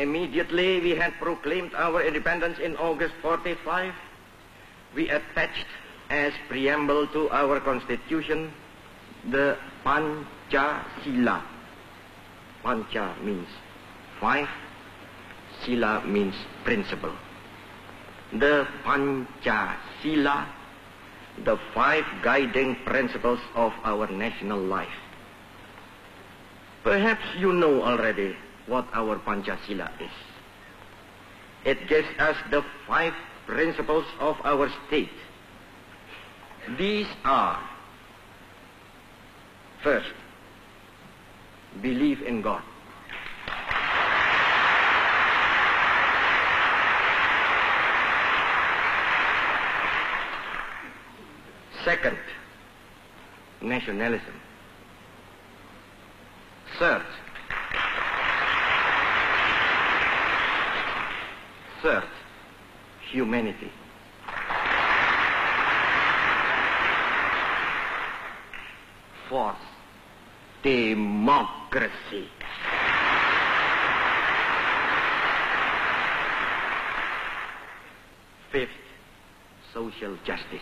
Immediately we had proclaimed our independence in August 45, we attached as preamble to our constitution the Pancasila. Pancha means five, Sila means principle. The Pancasila, the five guiding principles of our national life. Perhaps you know already what our Pancasila is. It gives us the five principles of our state. These are, first, believe in God. Second, nationalism. Third, third, humanity. Fourth, democracy. Fifth, social justice.